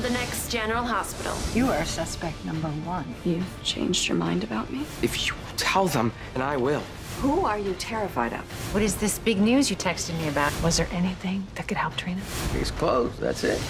the next General Hospital. You are suspect number one. You've changed your mind about me? If you tell them, and I will. Who are you terrified of? What is this big news you texted me about? Was there anything that could help Trina? Case closed. That's it.